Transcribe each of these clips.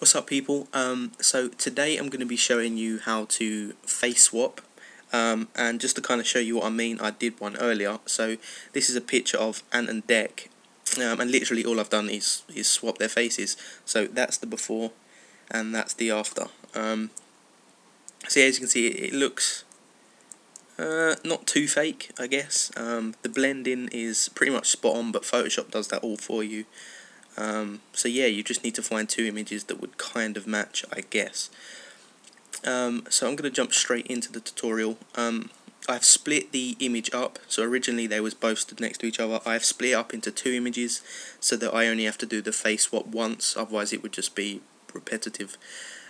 What's up people? Um, so today I'm going to be showing you how to face swap. Um, and just to kind of show you what I mean I did one earlier. So this is a picture of Ant and Dec um, and literally all I've done is, is swap their faces. So that's the before and that's the after. Um, so as you can see it, it looks uh, not too fake I guess. Um, the blending is pretty much spot on but Photoshop does that all for you um, so yeah, you just need to find two images that would kind of match, I guess. Um, so I'm going to jump straight into the tutorial. Um, I've split the image up, so originally they was both stood next to each other. I've split up into two images so that I only have to do the face swap once, otherwise it would just be repetitive.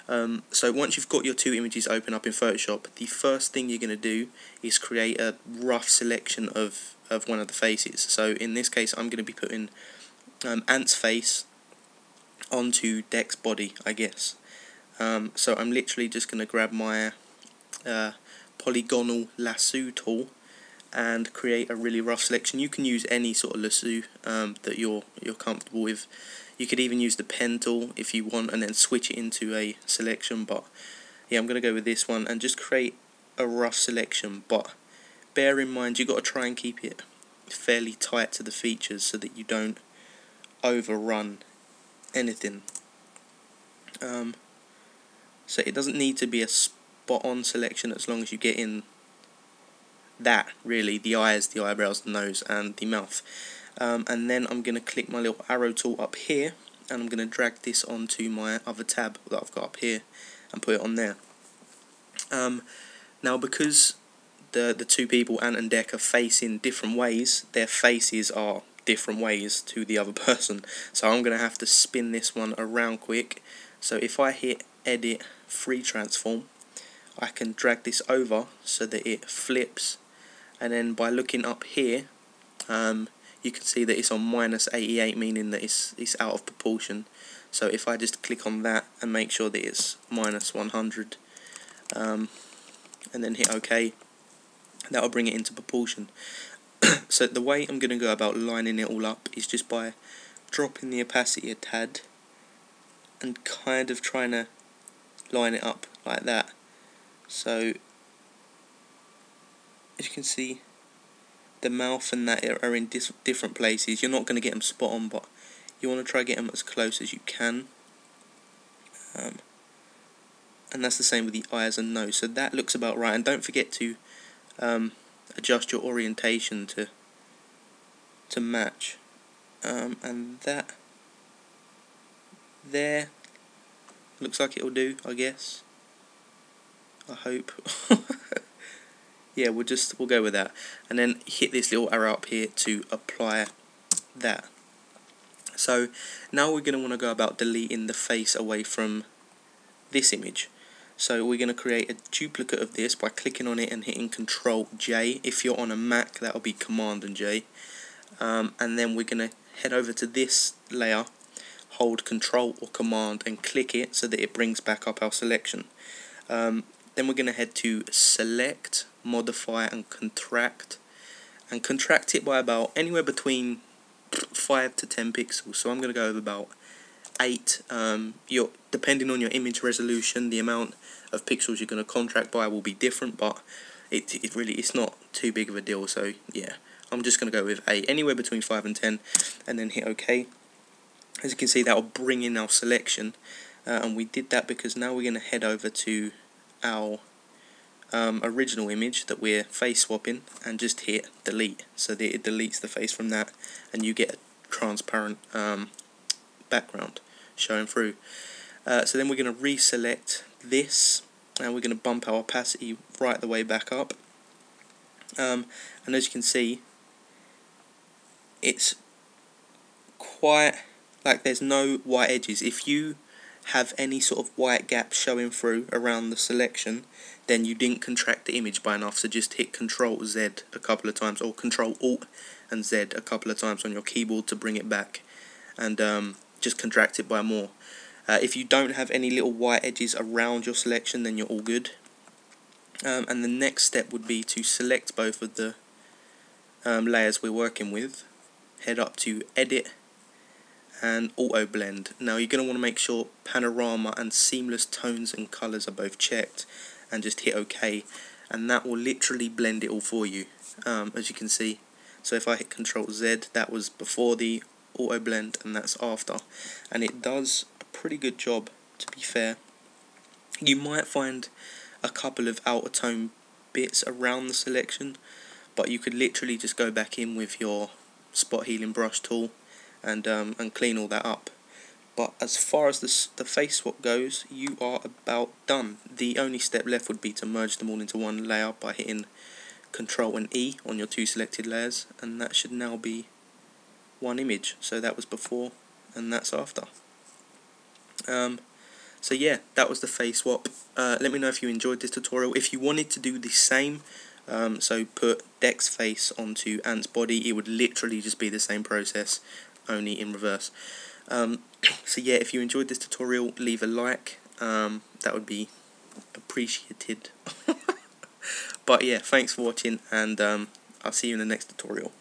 Um, so once you've got your two images open up in Photoshop, the first thing you're going to do is create a rough selection of, of one of the faces. So in this case I'm going to be putting um, Ant's face onto Dec's body, I guess. Um, so I'm literally just going to grab my uh, polygonal lasso tool and create a really rough selection. You can use any sort of lasso um, that you're you're comfortable with. You could even use the pen tool if you want and then switch it into a selection but yeah I'm going to go with this one and just create a rough selection but bear in mind you've got to try and keep it fairly tight to the features so that you don't overrun anything. Um, so it doesn't need to be a spot on selection as long as you get in that really the eyes, the eyebrows, the nose, and the mouth. Um, and then I'm going to click my little arrow tool up here and I'm going to drag this onto my other tab that I've got up here and put it on there. Um, now because the the two people Ant and Dec are facing different ways, their faces are different ways to the other person. So I'm going to have to spin this one around quick. So if I hit edit free transform, I can drag this over so that it flips. And then by looking up here, um, you can see that it's on minus 88, meaning that it's, it's out of proportion. So if I just click on that and make sure that it's minus 100, um, and then hit OK, that will bring it into proportion. so the way I'm going to go about lining it all up is just by dropping the opacity a tad and kind of trying to line it up like that. So as you can see the mouth and that are in different places. You're not going to get them spot on but you want to try to get them as close as you can. Um, and that's the same with the eyes and nose. So that looks about right. And don't forget to um, adjust your orientation to to match. Um, and that there looks like it'll do I guess. I hope. Yeah we'll just we'll go with that. And then hit this little arrow up here to apply that. So now we're going to want to go about deleting the face away from this image so we're going to create a duplicate of this by clicking on it and hitting Control J. If you're on a Mac, that will be Command and J. Um, and then we're going to head over to this layer, hold Control or Command and click it so that it brings back up our selection. Um, then we're going to head to Select, Modify and Contract. And contract it by about anywhere between 5 to 10 pixels. So I'm going to go with about 8. Um, your depending on your image resolution, the amount of pixels you're going to contract by will be different, but it, it really it's not too big of a deal. So yeah, I'm just going to go with 8, anywhere between 5 and 10, and then hit OK. As you can see, that will bring in our selection, uh, and we did that because now we're going to head over to our um, original image that we're face swapping and just hit delete so that it deletes the face from that and you get a transparent um, background showing through. Uh, so then we're going to reselect this and we're going to bump our opacity right the way back up. Um, and as you can see, it's quite like there's no white edges. If you have any sort of white gap showing through around the selection, then you didn't contract the image by enough. So just hit Control Z a couple of times, or Control Alt and Z a couple of times on your keyboard to bring it back, and um, just contract it by more. Uh, if you don't have any little white edges around your selection, then you're all good. Um, and the next step would be to select both of the um, layers we're working with, head up to Edit, and auto blend. Now you're going to want to make sure panorama and seamless tones and colours are both checked and just hit OK and that will literally blend it all for you um, as you can see. So if I hit Control Z that was before the auto blend and that's after and it does a pretty good job to be fair. You might find a couple of outer tone bits around the selection but you could literally just go back in with your spot healing brush tool and um, and clean all that up. But as far as the, the face swap goes, you are about done. The only step left would be to merge them all into one layer by hitting Control and E on your two selected layers, and that should now be one image. So that was before, and that's after. Um, so yeah, that was the face swap. Uh, let me know if you enjoyed this tutorial. If you wanted to do the same, um, so put Dec's face onto Ant's body, it would literally just be the same process only in reverse. Um, so yeah, if you enjoyed this tutorial, leave a like. Um, that would be appreciated. but yeah, thanks for watching, and um, I'll see you in the next tutorial.